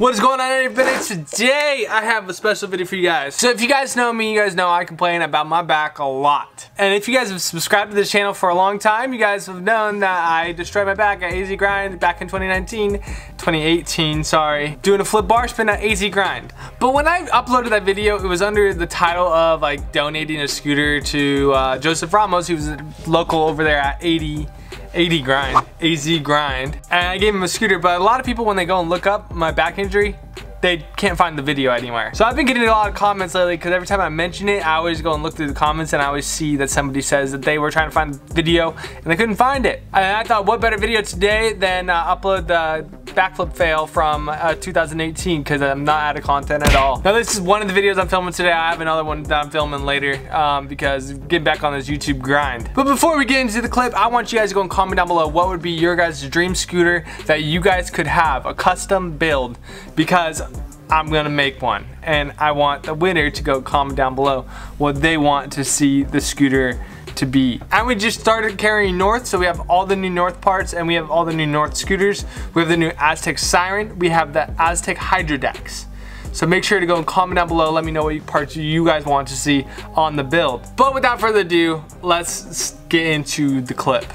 What is going on everybody? Today I have a special video for you guys. So if you guys know me, you guys know I complain about my back a lot. And if you guys have subscribed to this channel for a long time, you guys have known that I destroyed my back at AZ Grind back in 2019, 2018, sorry, doing a flip bar spin at AZ Grind. But when I uploaded that video, it was under the title of like donating a scooter to uh, Joseph Ramos, He was local over there at 80 80 grind, AZ grind. And I gave him a scooter, but a lot of people when they go and look up my back injury, they can't find the video anywhere. So I've been getting a lot of comments lately because every time I mention it, I always go and look through the comments and I always see that somebody says that they were trying to find the video and they couldn't find it. And I thought what better video today than uh, upload the backflip fail from uh, 2018 because I'm not out of content at all. Now this is one of the videos I'm filming today. I have another one that I'm filming later um, because get back on this YouTube grind. But before we get into the clip, I want you guys to go and comment down below what would be your guys' dream scooter that you guys could have, a custom build because I'm gonna make one and I want the winner to go comment down below what they want to see the scooter to be. And we just started carrying North, so we have all the new North parts and we have all the new North scooters. We have the new Aztek Siren, we have the Aztek Hydrodex. So make sure to go and comment down below, let me know what parts you guys want to see on the build. But without further ado, let's get into the clip.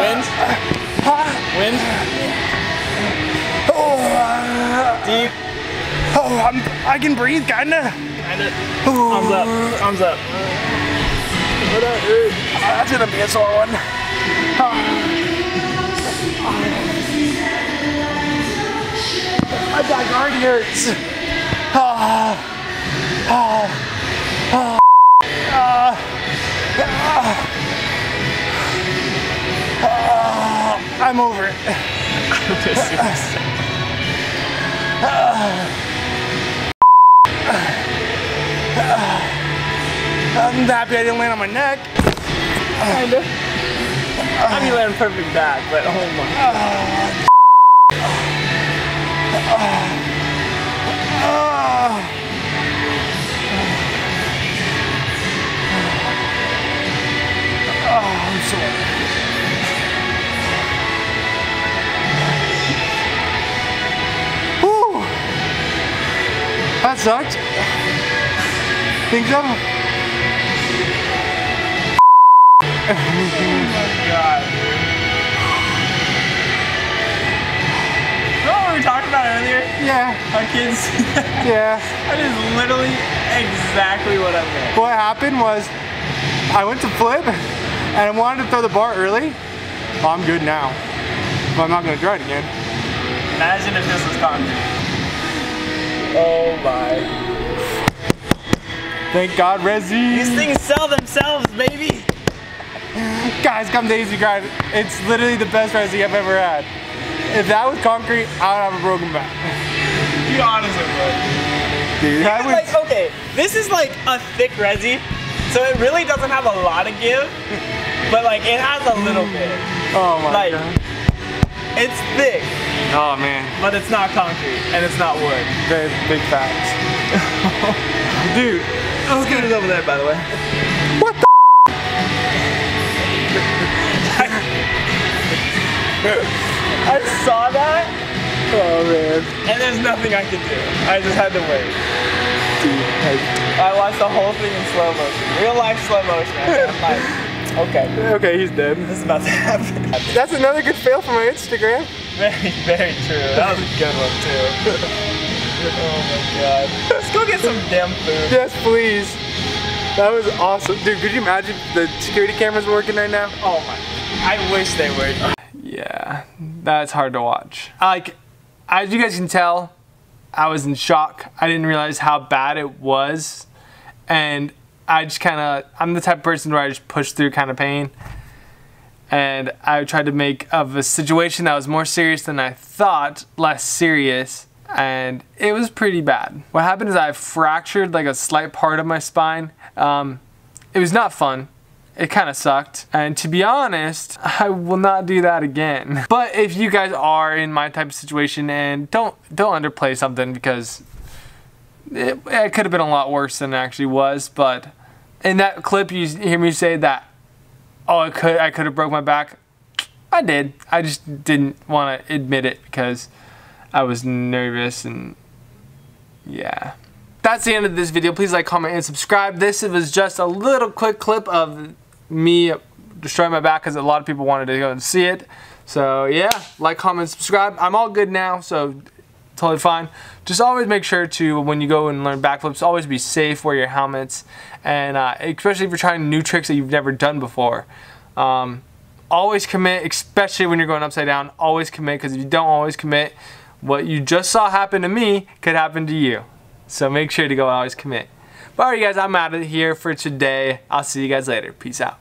Wind? Wind? Deep? Oh I'm, I can breathe, kinda. Kinda. Thumbs up. Thumbs up. That's gonna be a sore one. My back already hurts. Ah, ah, ah, ah, ah. I'm over it. I'm happy I didn't land on my neck. Kinda. I mean, land perfect back, but oh my. I'm sore. Whew. That sucked. Think so? God. You know what we were talking about earlier? Yeah, Our kids. yeah. that is literally exactly what I meant. What happened was I went to flip and I wanted to throw the bar early. Well, I'm good now. But I'm not gonna try it again. Imagine if this was concrete. Oh my. Thank God, Resi. These things sell themselves, baby. Guys, come Daisy Grind. It's literally the best Resi I've ever had. If that was concrete, I would have a broken back. You honestly would. Dude, I would. like okay, this is like a thick resi, so it really doesn't have a lot of give, but like it has a little bit. oh my god. like- God. It's thick, Oh man, but it's not concrete and it's not wood. very big facts. Dude, Let's get it over there, by the way. what the? I saw that, Oh man. and there's nothing I could do. I just had to wait. I watched the whole thing in slow motion, real life slow motion. I'm like, okay, Okay, he's dead. this is about to happen. That's another good fail for my Instagram. Very, very true. That was a good one too. oh my god. Let's go get some damn food. Yes, please. That was awesome. Dude, could you imagine the security cameras working right now? Oh my. I wish they would. Yeah, that's hard to watch. Like, as you guys can tell, I was in shock. I didn't realize how bad it was. And I just kind of, I'm the type of person where I just push through kind of pain. And I tried to make of a situation that was more serious than I thought, less serious. And it was pretty bad. What happened is I fractured like a slight part of my spine. Um, it was not fun. It kind of sucked. And to be honest, I will not do that again. But if you guys are in my type of situation and don't don't underplay something because it, it could have been a lot worse than it actually was. But in that clip, you hear me say that oh, I could I could have broke my back. I did. I just didn't want to admit it because I was nervous and yeah. That's the end of this video. Please like, comment, and subscribe. This was just a little quick clip of me destroying my back because a lot of people wanted to go and see it. So yeah, like, comment, subscribe. I'm all good now, so totally fine. Just always make sure to, when you go and learn backflips, always be safe, wear your helmets, and uh, especially if you're trying new tricks that you've never done before. Um, always commit, especially when you're going upside down. Always commit, because if you don't always commit, what you just saw happen to me could happen to you. So make sure to go always commit. But alright guys, I'm out of here for today. I'll see you guys later. Peace out.